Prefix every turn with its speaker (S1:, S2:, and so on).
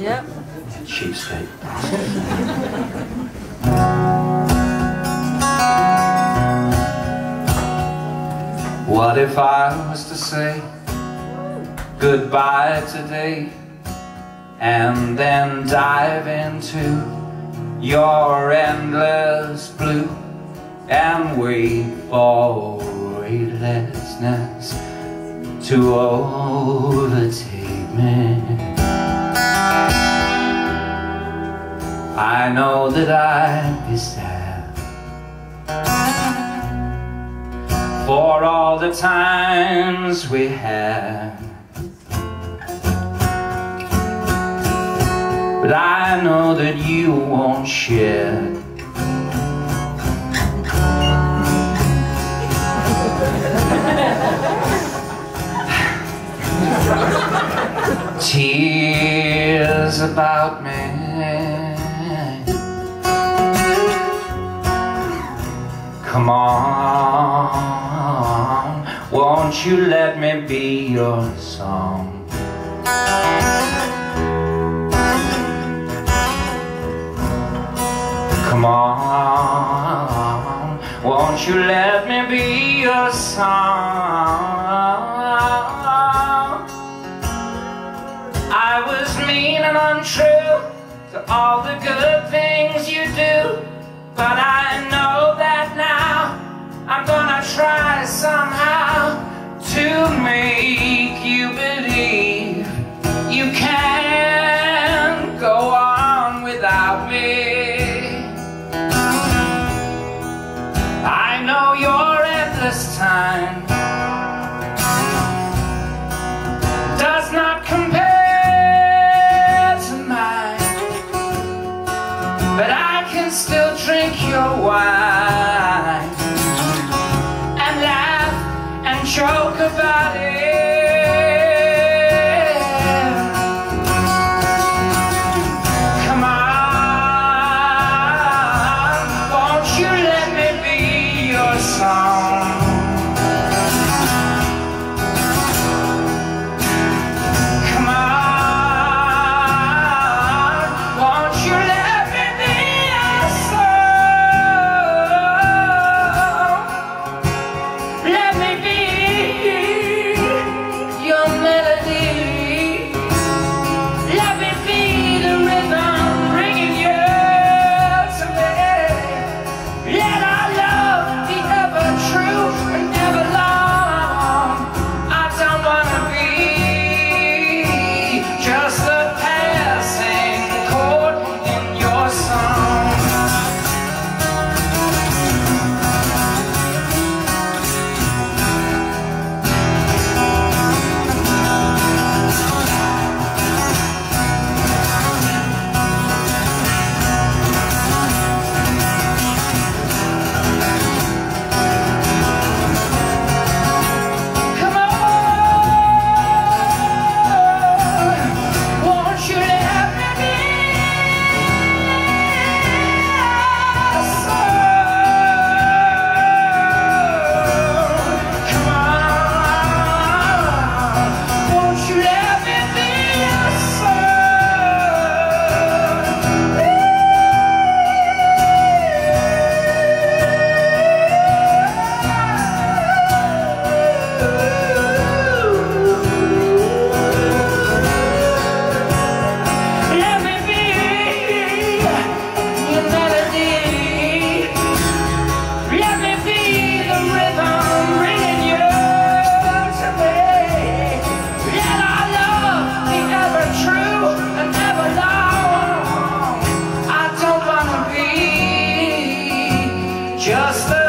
S1: Yep. What if I was to say goodbye today and then dive into your endless blue and wait for weightlessness to overtake me. I know that I'd be sad for all the times we had. But I know that you won't shed Tears about me Come on Won't you let me be your song Come on, won't you let me be your song? I was mean and untrue to all the good things you do, but I know I'm gonna try somehow to make you believe you can go on without me. I know your endless time does not compare to mine, but I can still drink your wine. just